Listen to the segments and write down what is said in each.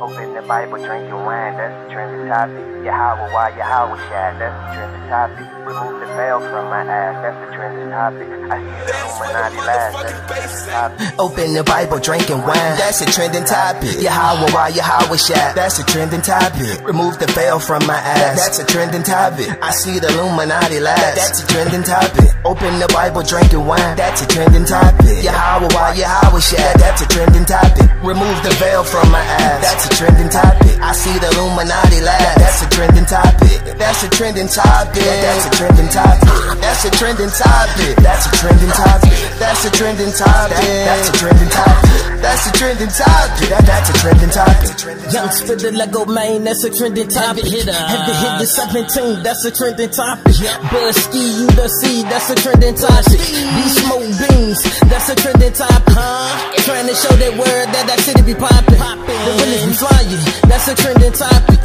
Open the Bible, drinking wine, that's the trending topic. Yahweh, why Yahweh shine, that's the trending topic. Remove the veil from my eyes, that's the trending topic. I see the Illuminati lies, that's the trending topic. Open the Bible, drinking wine, that's a trending topic. Yahweh, why Yahweh shine, that's a trending topic. Remove the veil from my eyes, that's a trending topic. I see the Illuminati lies, that's a trending topic. Open the Bible, drinking wine, that's a trending topic. Yahweh, why Yahweh shine, that's a trending topic. Remove the veil from my eyes, that's a trending topic. I see the Illuminati lies, that's a trending topic. That's a trending topic. That's a trending topic. That's a trending topic. That's a trending topic. That's a trending topic. That's a trending topic. That's a trending topic. That, that's a trending topic. Yung Spitta Lego Mane, that's a trending topic. Have to hit the 17, that's a trending topic. Buzz ski, you the see, that's a trending topic. These smoke beans, that's a trending topic. Huh? Trying to show that word that that city be popping. The willies be flying, that's a trending topic.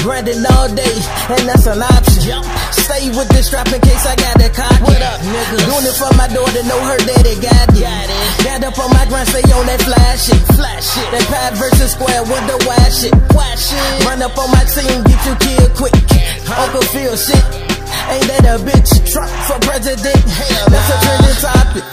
Branding all day, and that's an option. Stay with the strap in case I got that cock. What up, nigga? Doing it for my daughter, know her daddy got it. Got up on my grind, stay on that flash shit. Flash shit. That pad versus square with the wide shit. Wide shit. Run up on my team, get you killed quick. Uncle Phil shit. Ain't that a bitch? Trump for president. That's a trending topic.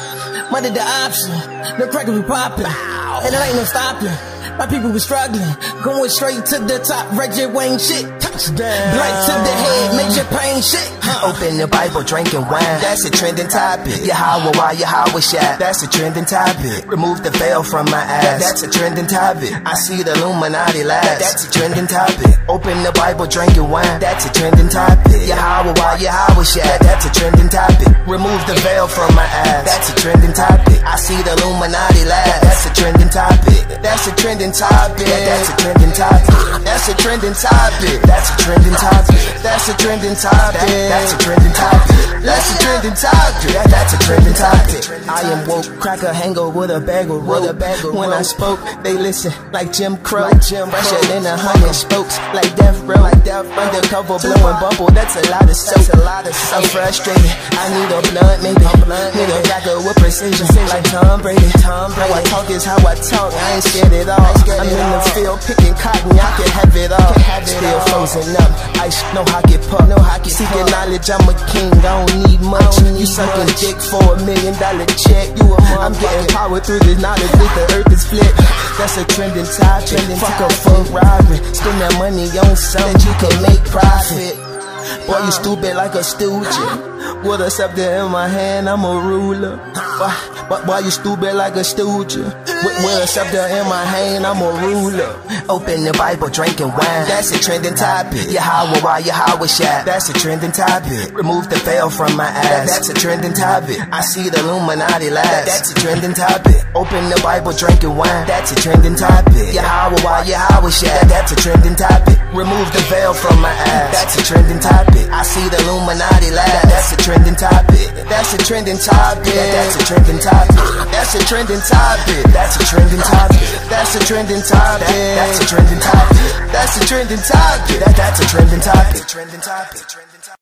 Money the option. The crack be popping. And it ain't no stopping. My people be struggling, going straight to the top. Reggie Wayne shit, touchdown. Right to the head, major pain shit. Open the Bible, drinking wine. That's a trending topic. Yahweh, why Yahweh shine. That's a trending topic. Remove the veil from my eyes. That's a trending topic. I see the Illuminati lies. That's a trending topic. Open the Bible, drinking wine. That's a trending topic. Yahweh, why Yahweh shine. That's a trending topic. Remove the veil from my eyes. That's a trending trending topic. That's a trending topic. That's a trending topic. That's a trending topic. That's a trending topic. That's a trending topic. That's a trending topic. That's a trending topic. I am woke, cracker hanger with a bag of rope. When I spoke, they listen like Jim Crow. Like Jim Fresher than a hundred spokes, like Death Row. Like Death Undercover blowing bubble. That's a lot of soap. I'm frustrated. I need a blunt, maybe. Need a cracker with precision, like Tom Brady. How I talk is how I talk. I ain't scared at all. I'm in the field picking cotton. I can have it all. Still frozen up. Ice, no hockey puck. No hockey Seeking knowledge, I'm a king. I don't need much. You sucking dick for a million dollar check. You a I'm getting power through this knowledge. Think the earth is flat. That's a trending topic. Fuck a fuck robbery. Spend that money on something you can make profit. Boy, you stupid like a stooge. With a scepter in my hand, I'm a ruler. Why, why, why you stupid like a stooge? With, a scepter in my hand, I'm a ruler. Open the Bible, drinking wine. That's a trending topic. Yahweh, why Yahweh shine. That's a trending topic. Remove the veil from my eyes. That's a trending topic. I see the Illuminati lies. That's a trending topic. Open the Bible, drinking wine. That's a trending topic. Yahweh, why Yahweh shine. That's a trending topic. Remove the veil from my eyes. That's a trending topic. I see the Illuminati lies. That's a trending topic. That's a trending topic. That's a trending topic. That's a trending topic. That's a trending topic. That's a trending topic. That's a trending topic. That's a trending topic. That's a trending topic. Trending topic.